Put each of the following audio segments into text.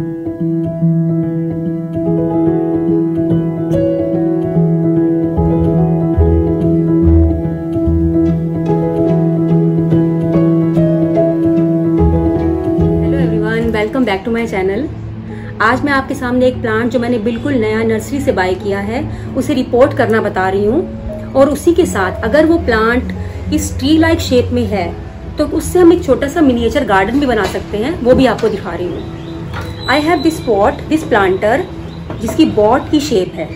Welcome back to my channel आज मैं आपके सामने एक प्लांट जो मैंने बिल्कुल नया नर्सरी से बाय किया है, उसे रिपोर्ट करना बता रही हूँ। और उसी के साथ अगर वो प्लांट इस ट्री लाइक शेप में है तो उससे हम एक छोटा सा मिनिएचर गार्डन भी बना सकते हैं, वो भी आपको दिखा रही हूँ। I have this pot this planter जिसकी बॉट की शेप है।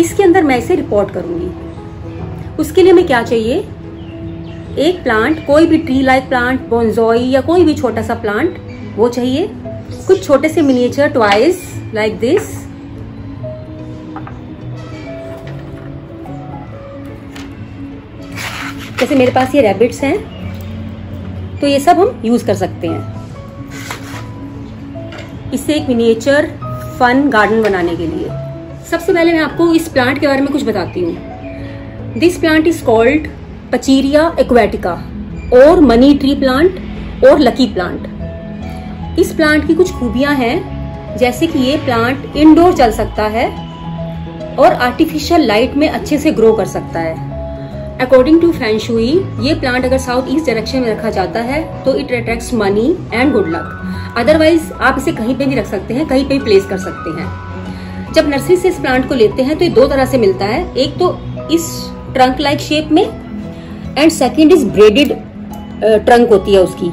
इसके अंदर मैं इसे रिपोर्ट करूँगी। उसके लिए हमें क्या चाहिए? एक प्लांट कोई भी ट्री लाइक प्लांट बोन्जॉई या कोई भी छोटा सा प्लांट वो चाहिए। कुछ छोटे से मिनिएचर टॉयज लाइक दिस जैसे मेरे पास ये रैबिट्स हैं तो ये सब हम यूज़ कर सकते हैं। इससे एक मिनिएचर फन गार्डन बनाने के लिए। सबसे पहले मैं आपको इस प्लांट के बारे में कुछ बताती हूँ। This plant is called pachira aquatica और मनी ट्री प्लांट और लकी प्लांट इस प्लांट की कुछ खूबियाँ हैं, जैसे कि ये प्लांट इंडोर चल सकता है, और आर्टिफिशियल लाइट में अच्छे से ग्रो कर सकता है। अकॉर्डिंग टू फैंशुई ये प्लांट अगर साउथ ईस्ट डायरेक्शन में रखा जाता है तो it attracts money and good luck otherwise आप इसे कहीं पे भी रख सकते हैं, कहीं पे भी प्लेस कर सकते हैं। जब नर्सरी से इस प्लांट को लेते हैं तो ये दो तरह से मिलता है। एक तो इस ट्रंक लाइक शेप में and second is braided trunk होती है उसकी।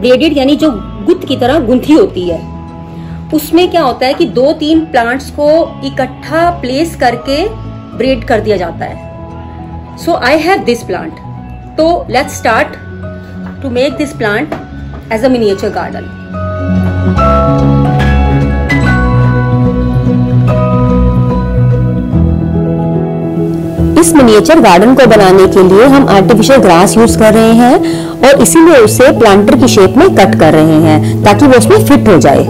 ब्रेडेड यानी जो गुत्त की तरह गुंथी होती है। उसमें क्या होता है कि दो तीन प्लांट्स को इकट्ठा प्लेस करके ब्रेड कर दिया जाता है। So I have this plant तो let's start to make this plant as a miniature garden इस मिनिएचर गार्डन को बनाने के लिए हम आर्टिफिशियल ग्रास यूज़ कर रहे हैं और इसीलिए उसे प्लांटर की शेप में कट कर रहे हैं ताकि वो उसमें फिट हो जाए।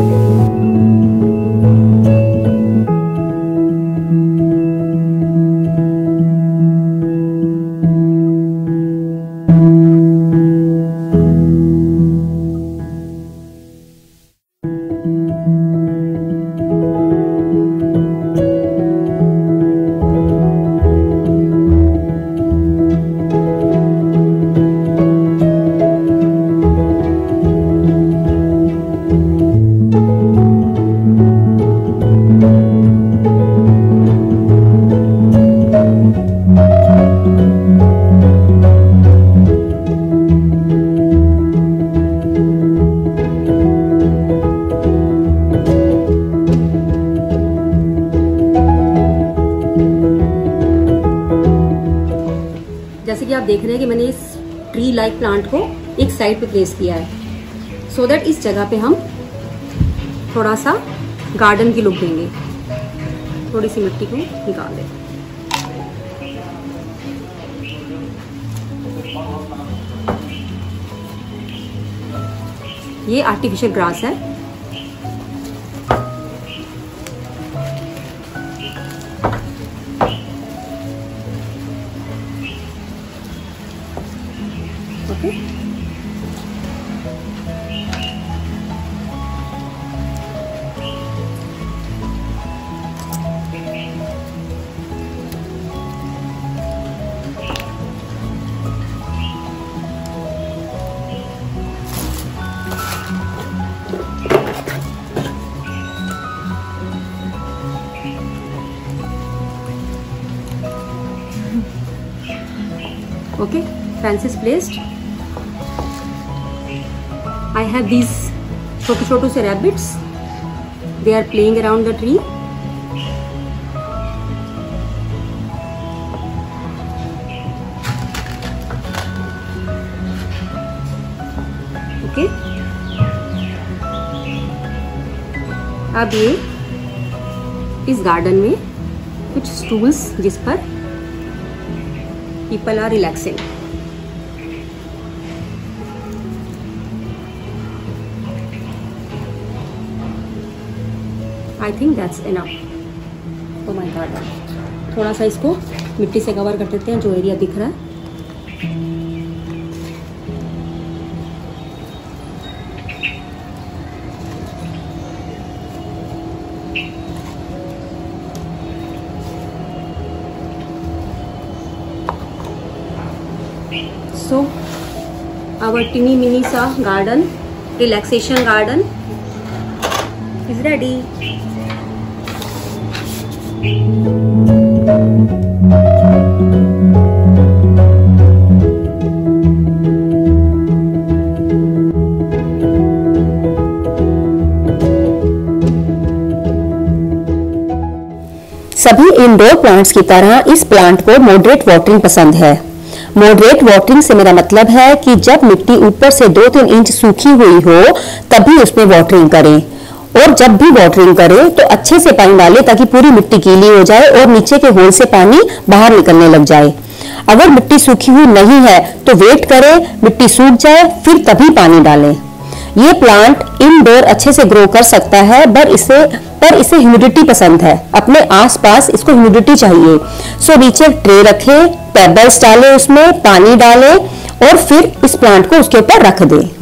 जैसे कि आप देख रहे हैं कि मैंने इस ट्री लाइक प्लांट को एक साइड पे प्लेस किया है। सो so दैट इस जगह पे हम थोड़ा सा गार्डन की लुक देंगे। थोड़ी सी मिट्टी को निकाल दें। ये आर्टिफिशियल ग्रास है। Okay okay fence is placed i have these छोटे छोटे से rabbits they are playing around the tree okay अब ये इस गार्डन में कुछ स्टूल्स जिस पर people are relaxing I think that's enough तो माई गॉड थोड़ा सा इसको मिट्टी से कवर कर देते हैं, जो एरिया दिख रहा है। सो आवर टिनी मिनी सा garden relaxation garden is ready सभी इंडोर प्लांट्स की तरह इस प्लांट को मॉडरेट वाटरिंग पसंद है। मॉडरेट वाटरिंग से मेरा मतलब है कि जब मिट्टी ऊपर से दो तीन इंच सूखी हुई हो, तभी उसमें वाटरिंग करें। और जब भी वाटरिंग करें तो अच्छे से पानी डालें ताकि पूरी मिट्टी गीली हो जाए और नीचे के होल से पानी बाहर निकलने लग जाए। अगर मिट्टी सूखी हुई नहीं है तो वेट करें, मिट्टी सूख जाए, फिर तभी पानी डालें। ये प्लांट इनडोर अच्छे से ग्रो कर सकता है, पर इसे पर इसे ह्यूमिडिटी पसंद है। अपने आसपास इसको ह्यूमिडिटी चाहिए। सो नीचे ट्रे रखें पेबल्स डालें उसमें, पानी डालें और फिर इस प्लांट को उसके ऊपर रख दें।